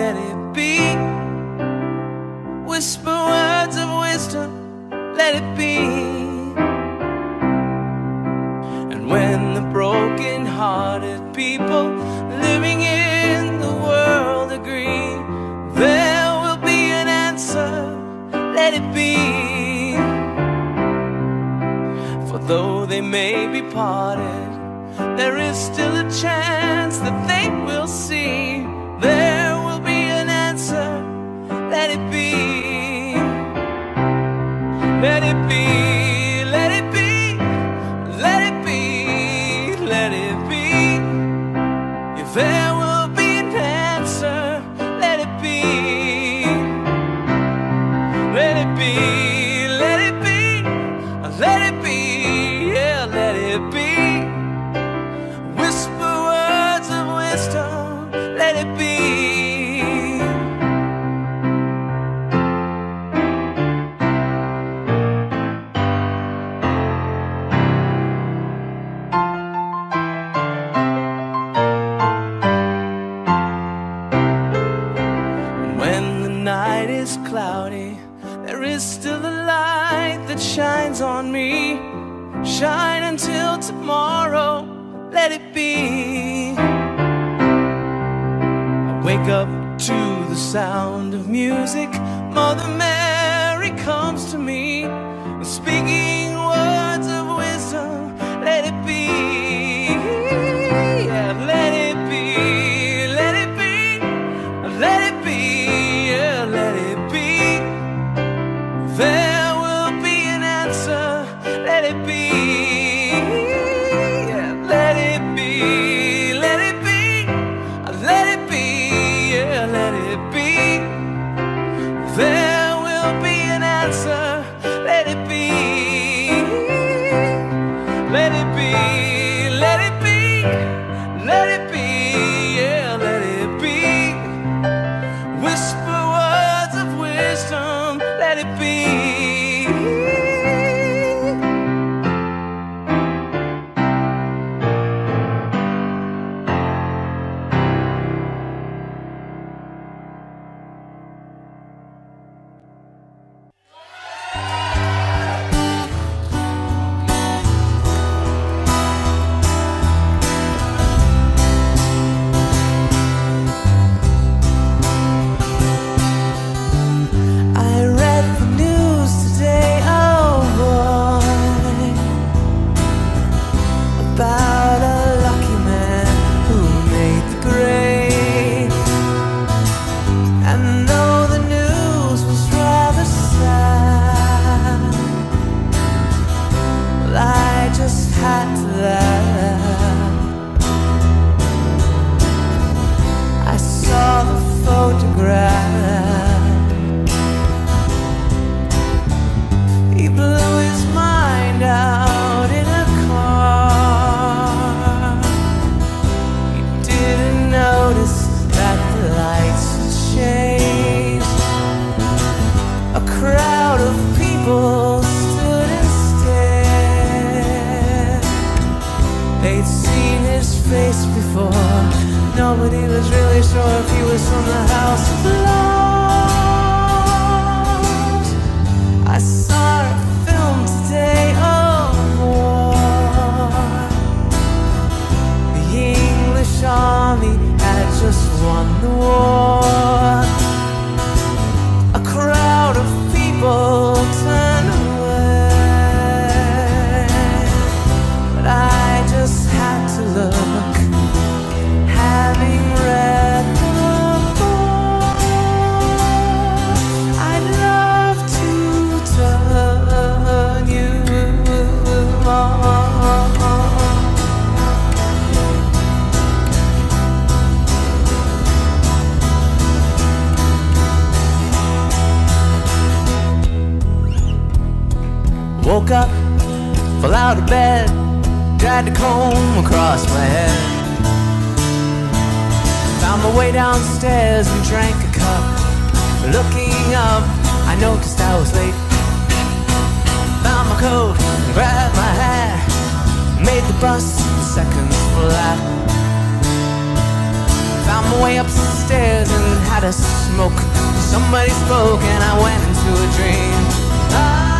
let it be. Whisper words of wisdom, let it be. And when the broken-hearted people living in the world agree, there will be an answer, let it be. For though they may be parted, there is still a chance that they will see. sound of music, Mother Mary. I made the bus seconds flat. Found my way upstairs and had a smoke. Somebody spoke and I went into a dream. Ah.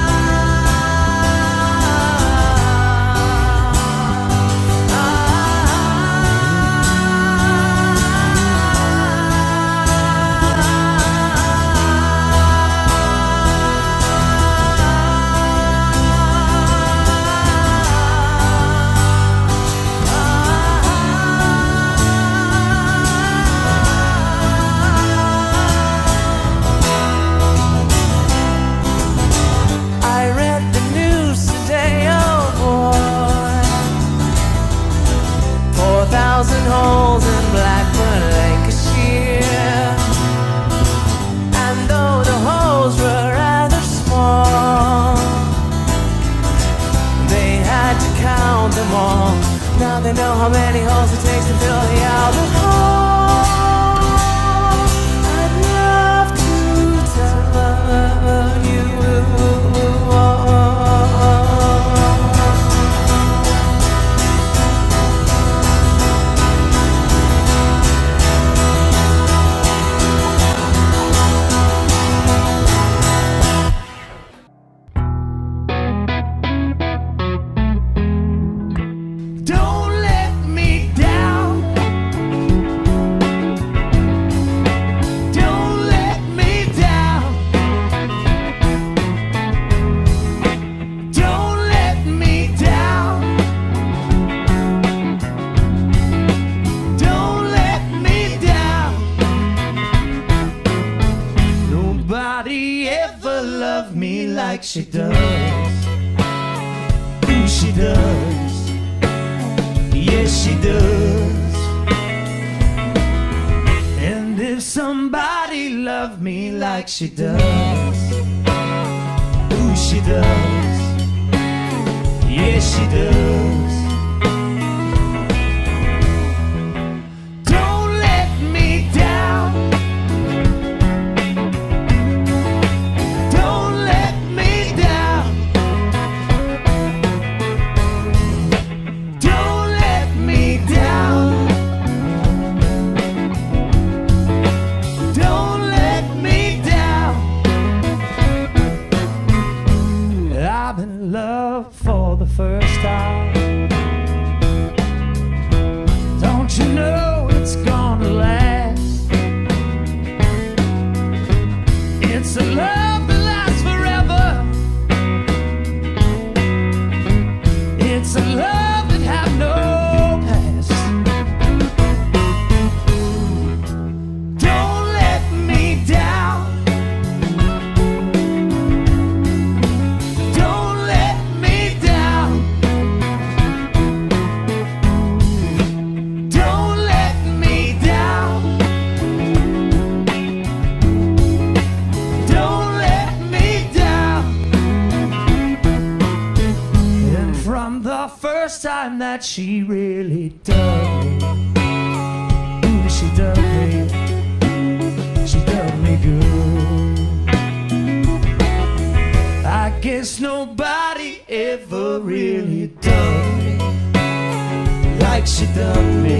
Ah. she does. Ooh, she does. Yes, she does. And if somebody loved me like she does, ooh, she does. Yes, she does. That she really does me. Ooh, she does me. She does me good. I guess nobody ever really done me like she done me.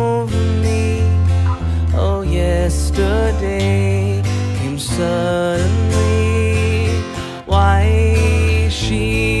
yesterday came suddenly. Why she?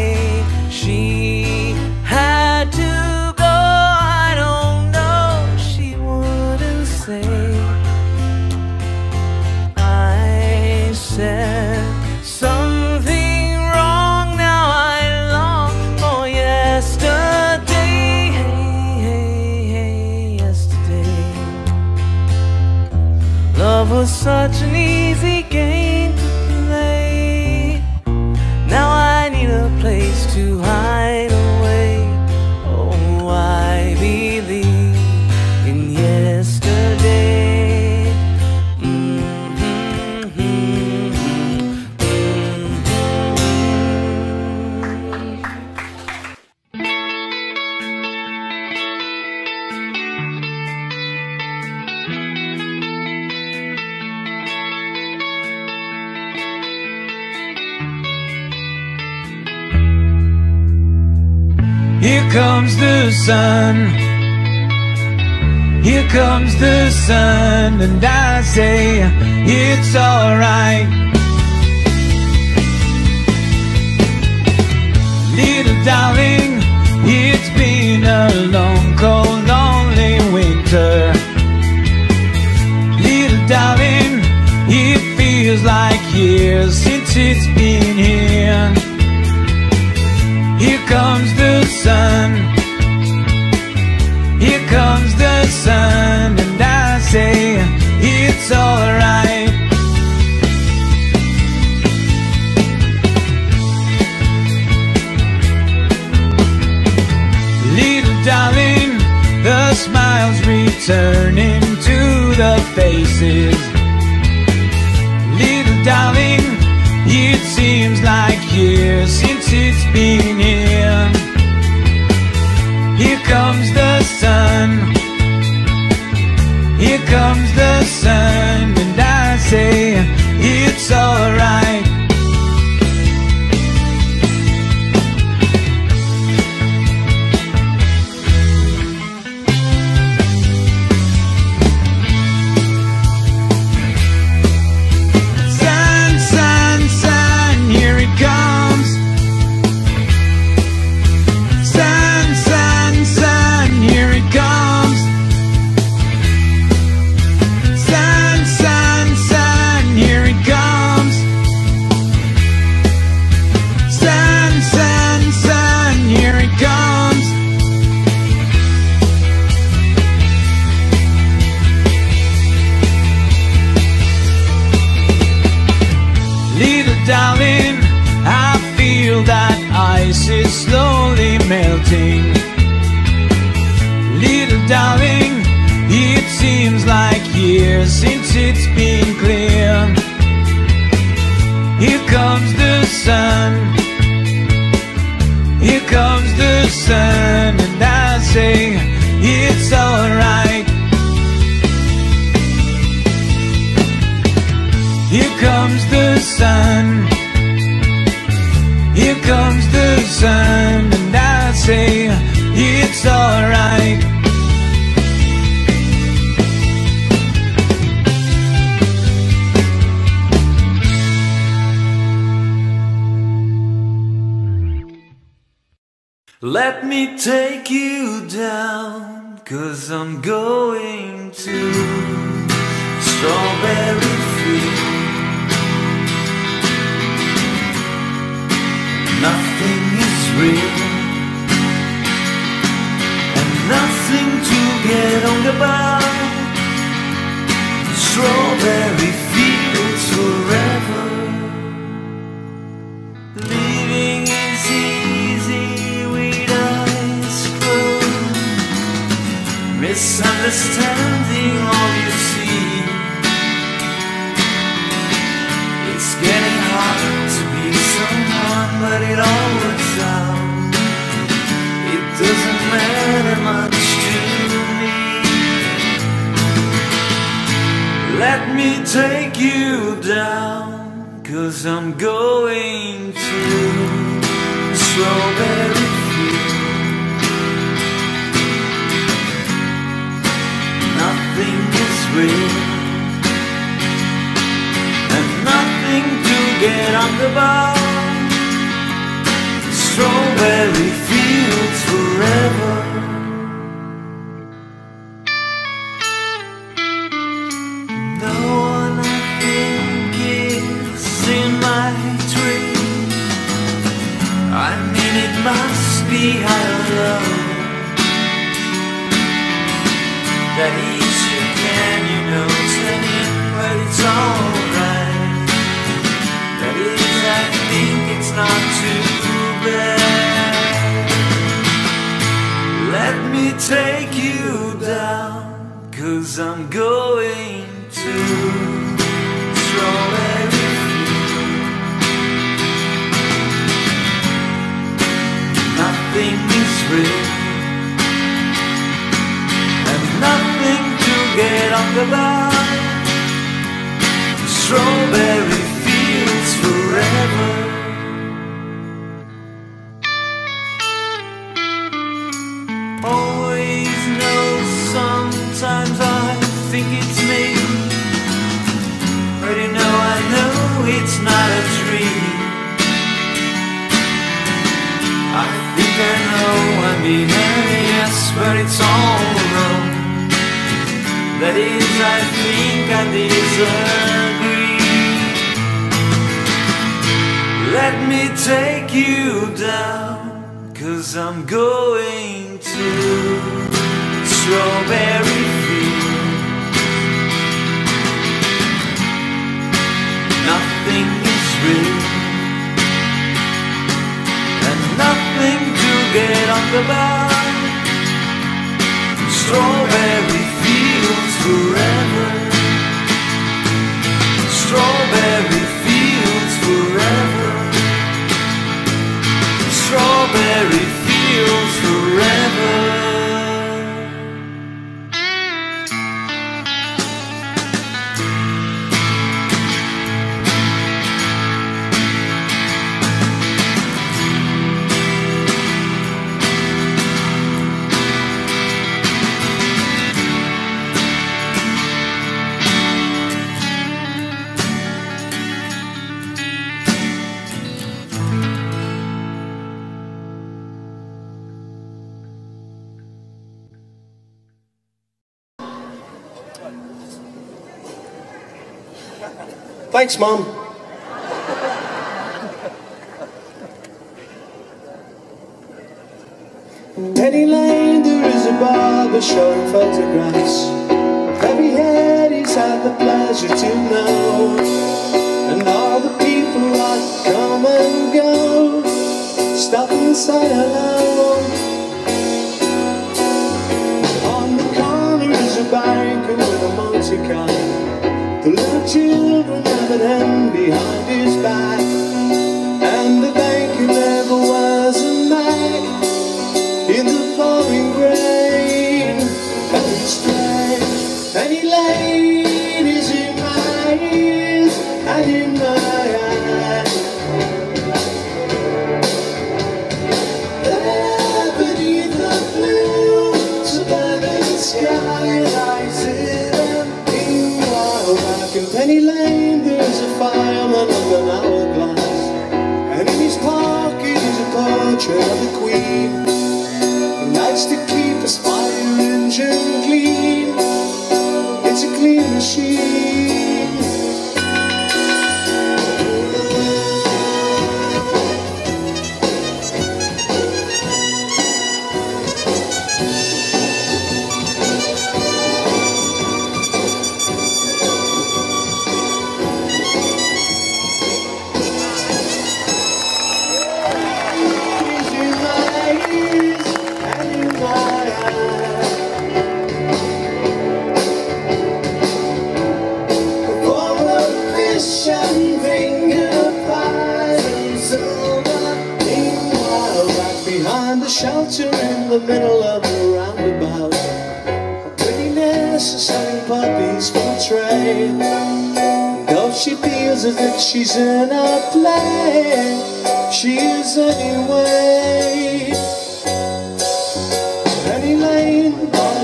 such sun. Here comes the sun, and I say it's alright. Little darling, it's been a long, cold, lonely winter. Little darling, it feels like years since it's been here. Here comes the sun. Sun, and I say it's alright. Little darling, the smiles returning to the faces. Little darling, it seems like years since it's been here. Here comes the sun. Here comes the sun, and I say it's alright. be yes, but it's all wrong. That is, I think I disagree. Let me take you down, cause I'm going to Strawberry get on the bus. Strawberry fields forever. Strawberry fields forever. Strawberry fields forever. Thanks, Mom. Penny Lane, there is a barber showing photographs every head he's had the pleasure to know, and all the people that come and go, stop and say hello. On the corner is a bank with a Monte Carlo. The little children have it behind his back.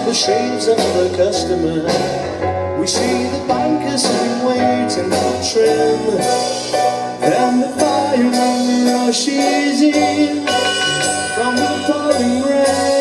the shades of the customer. We see the banker sitting waiting for the trim. Then the fireman rushes in from the pouring rain.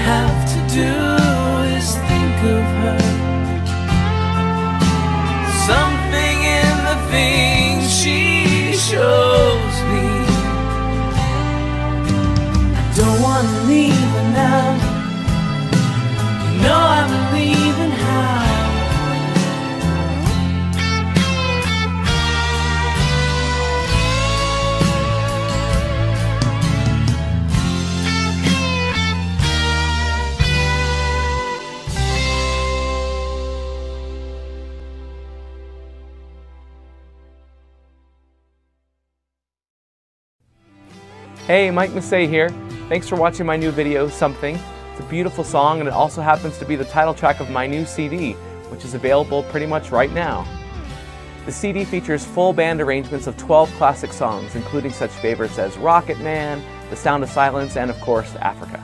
have to do. Hey, Mike Massey here. Thanks for watching my new video, Something. It's a beautiful song and it also happens to be the title track of my new CD, which is available pretty much right now. The CD features full band arrangements of 12 classic songs, including such favorites as Rocket Man, The Sound of Silence, and of course, Africa.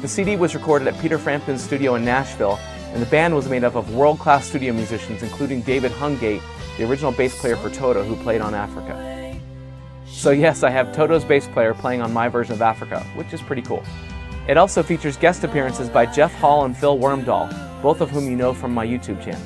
The CD was recorded at Peter Frampton's studio in Nashville, and the band was made up of world-class studio musicians including David Hungate, the original bass player for Toto who played on Africa. So, yes, I have Toto's bass player playing on my version of Africa, which is pretty cool. It also features guest appearances by Jeff Hall and Phil Wormdahl, both of whom you know from my YouTube channel.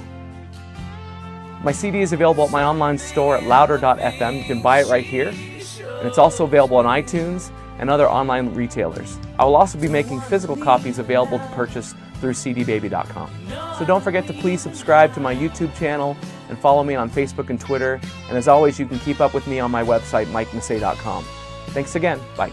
My CD is available at my online store at louder.fm. You can buy it right here. And it's also available on iTunes and other online retailers. I will also be making physical copies available to purchase through cdbaby.com. So don't forget to please subscribe to my YouTube channel and follow me on Facebook and Twitter. And as always, you can keep up with me on my website, mikemassey.com. Thanks again. Bye.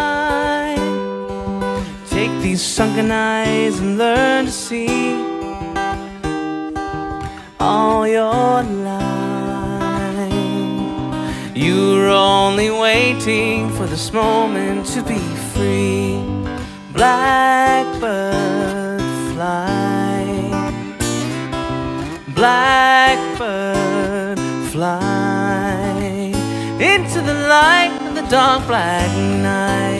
These sunken eyes and learn to see all your life. You're only waiting for this moment to be free. Blackbird fly. Blackbird fly into the light of the dark black night.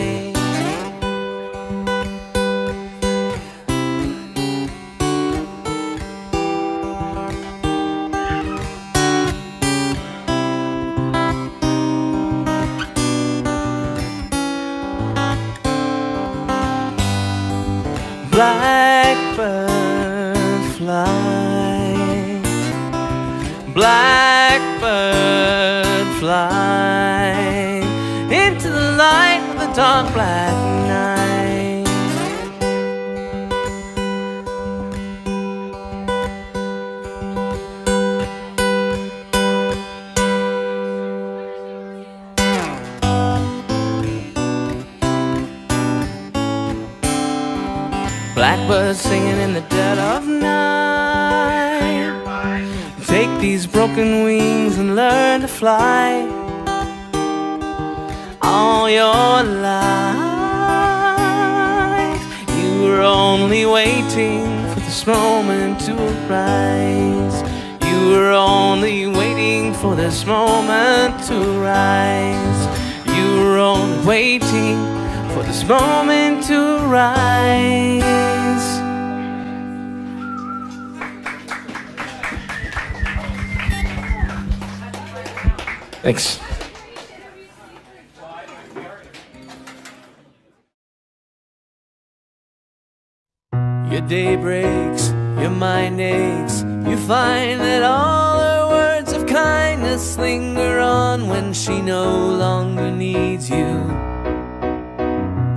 Blackbird fly. Blackbird fly into the light of the dark black fly all your life. You were only waiting for this moment to arise. You were only waiting for this moment to rise. You were only waiting for this moment to rise. Thanks. Your day breaks, your mind aches. You find that all her words of kindness linger on when she no longer needs you.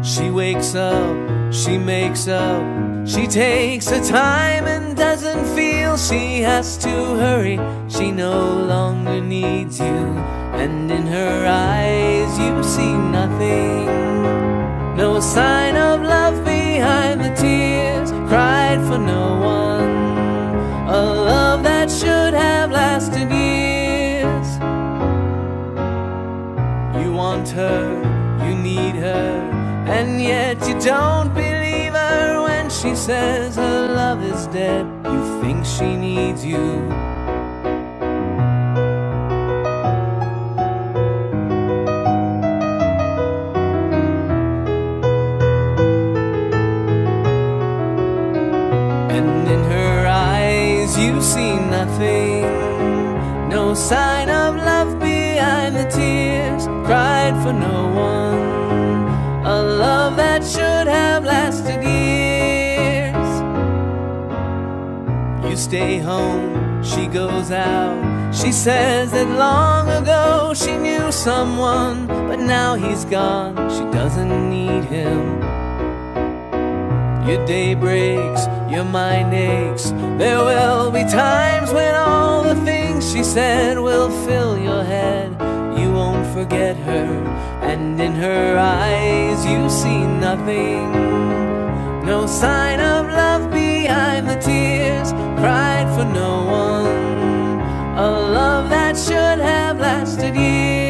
She wakes up, she makes up, she takes her time and doesn't feel she has to hurry. She no longer needs you, and in her eyes you see nothing. No sign of love behind the tears, cried for no one. A love that should have lasted years. You want her, you need her, and yet you don't believe she says her love is dead. You think she needs you. And in her eyes you see nothing No sign of love stay home, she goes out She says that long ago she knew someone But now he's gone, she doesn't need him your day breaks, your mind aches. There will be times when all the things she said will fill your head. You won't forget her, and in her eyes you see nothing. No sign of love behind the tears, cried for no one. A love that should have lasted years.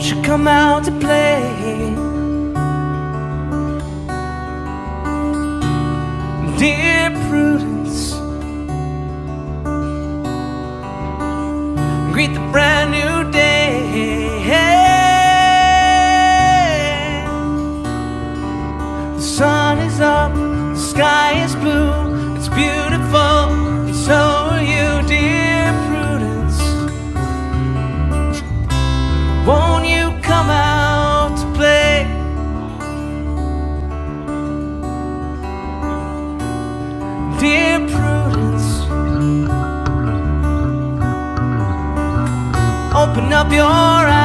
Won't you come out to play? Up your eyes.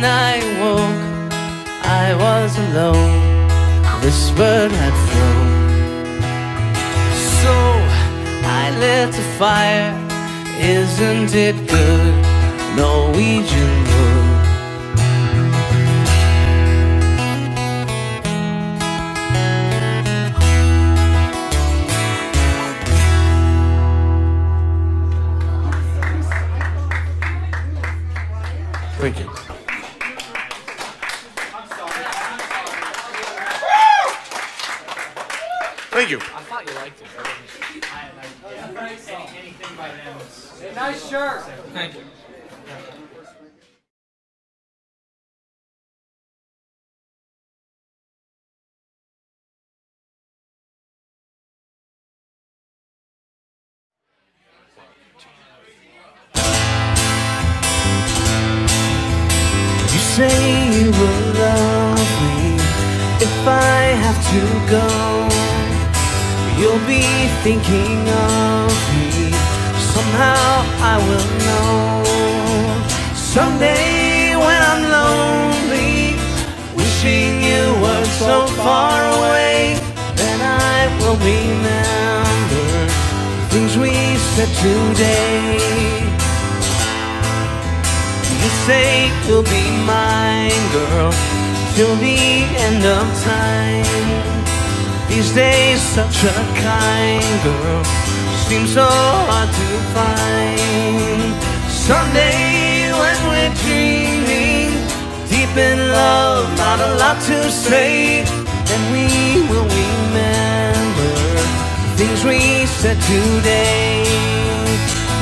When I woke, I was alone. This bird had flown. So I lit a fire. Isn't it good? Norwegian thinking of me. Somehow I will know. Someday when I'm lonely, wishing you were so far away, then I will remember things we said today. You say you'll be mine, girl, till the end of time. These days, such a kind girl seems so hard to find. Someday, when we're dreaming, deep in love, not a lot to say, then we will remember things we said today.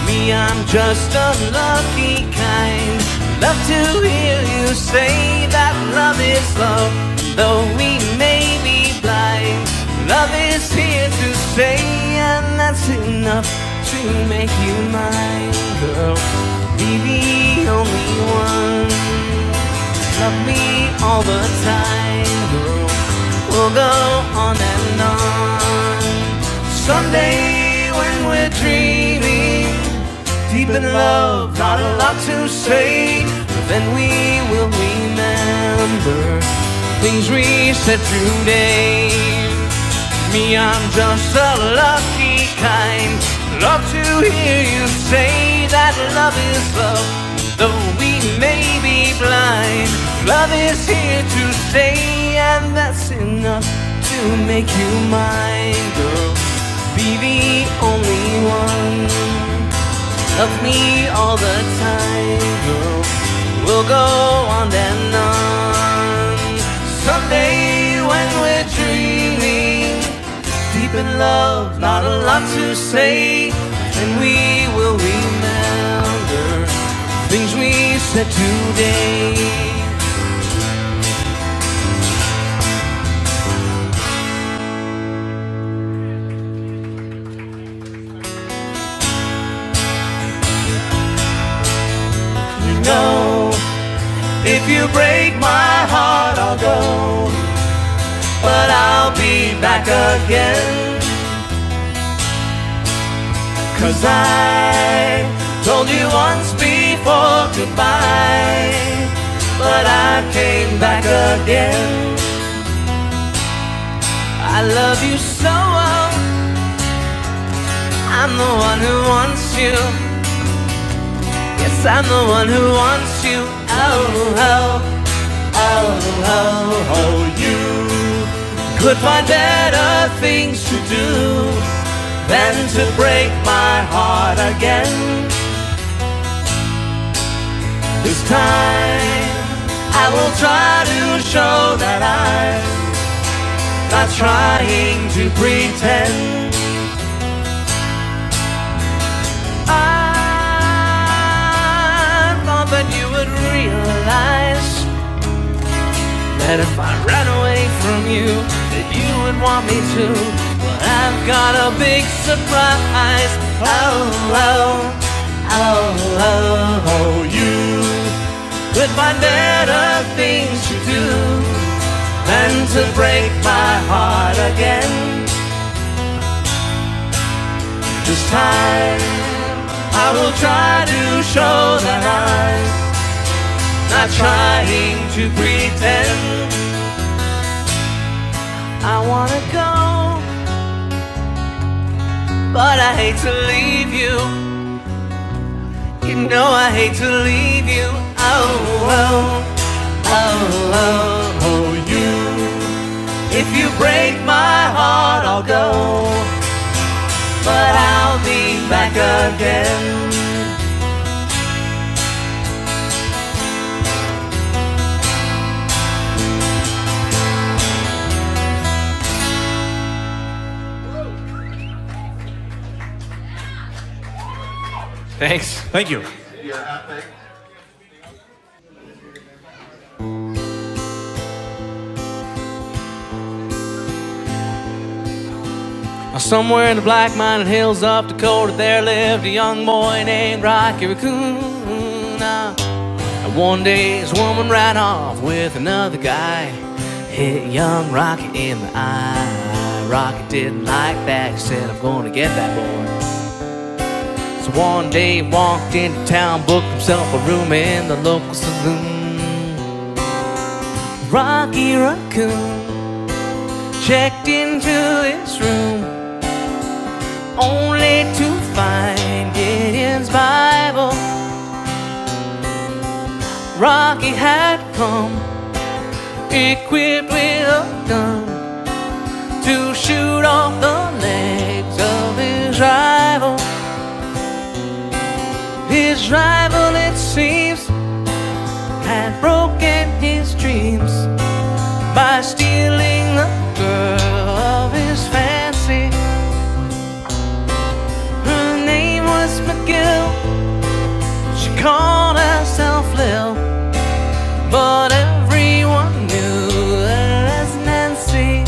Me, I'm just a lucky kind. Love to hear you say that love is love, though we may be blind. Love is here to stay, and that's enough to make you mine, girl. Be the only one. Love me all the time, girl. We'll go on and on. Someday when we're dreaming, deep in love, not a lot to say, but then we will remember things we said today. Me, I'm just a lucky kind. Love to hear you say that love is love, though we may be blind. Love is here to stay, and that's enough to make you mine, girl. Be the only one. Love me all the time, girl. We'll go on and on. Someday deep in love, not a lot to say, and we will remember things we said today. You know, if you break my back again. Cause I told you once before goodbye, but I came back again. I love you so well. I'm the one who wants you. Yes, I'm the one who wants you. Oh, oh, oh, oh, oh, you could find better things to do than to break my heart again. This time I will try to show that I'm not trying to pretend. I thought that you would realize that if I ran away from you, would want me to. But I've got a big surprise. Oh, oh, oh, oh, oh, you could find better things to do than to break my heart again. This time I will try to show that I'm not trying to pretend. I wanna go, but I hate to leave you. You know I hate to leave you. Oh, oh, oh, oh, oh, you. If you break my heart, I'll go, but I'll be back again. Thanks. Thank you. Somewhere in the black mountain hills of Dakota, there lived a young boy named Rocky Raccoon. And one day his woman ran off with another guy, hit young Rocky in the eye. Rocky didn't like that, he said, I'm gonna get that boy. So one day he walked into town, booked himself a room in the local saloon. Rocky Raccoon checked into his room only to find Gideon's Bible. Rocky had come equipped with a gun to shoot off the legs of his rival. His rival, it seems, had broken his dreams by stealing the girl of his fancy. Her name was McGill. She called herself Lil, but everyone knew her as Nancy.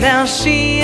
Now she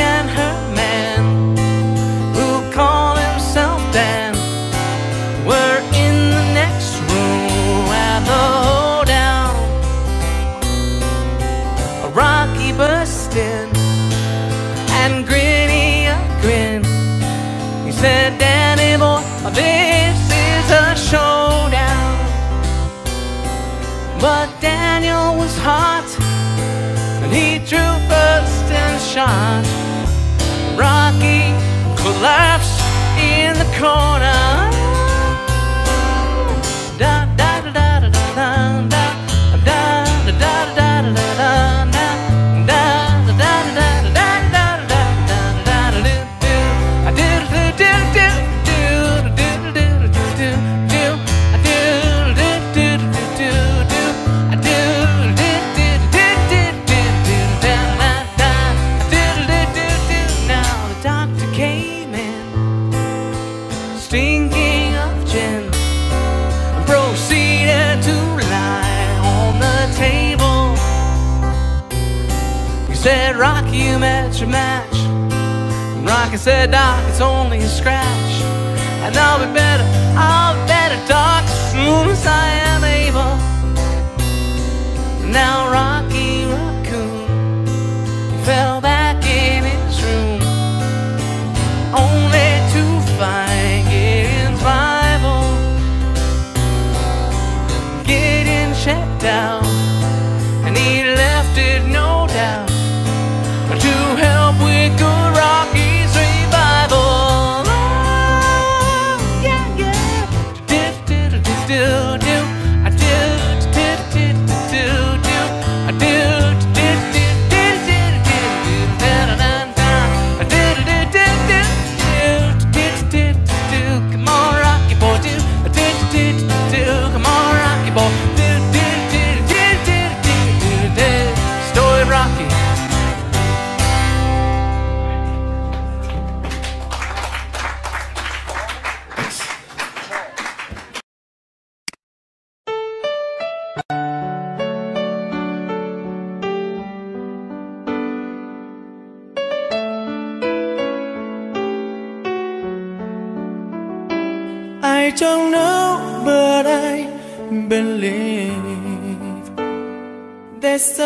call. Your match. And Rocky said, Doc, it's only a scratch. And I'll be better, I'll be better, Doc, as soon as I am able. Now Rocky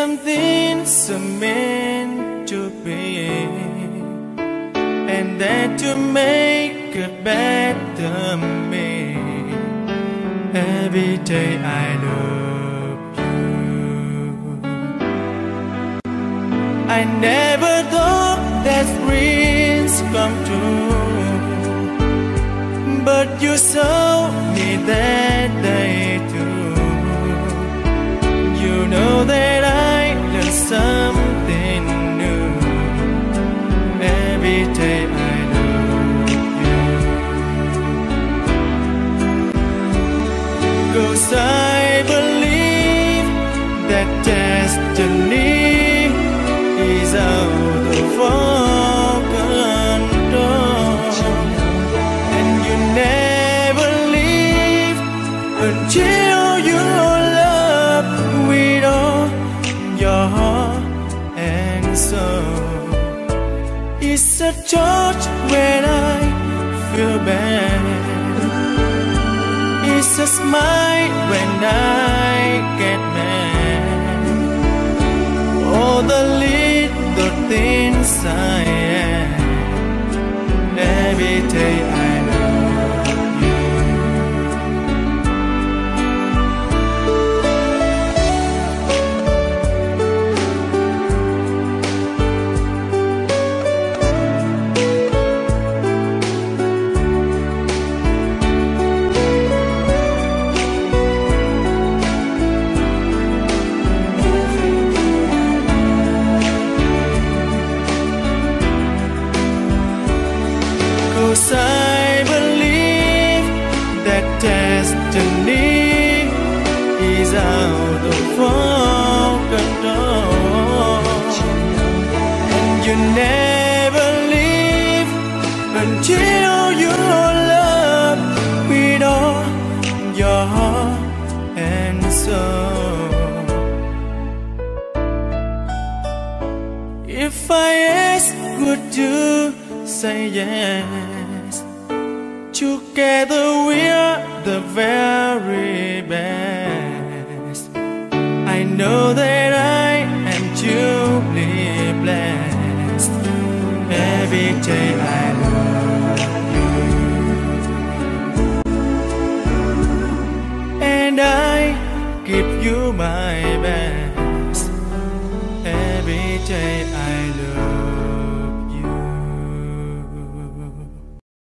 something so meant to be, and that to make a better me. Every day I love you. I never thought that dreams come true, but you saw me that A touch when I feel bad. It's a smile when I get mad. All the little things I say yes? Together we're the very best. I know that I am truly blessed. Every day I love you, and I give you my best. Every day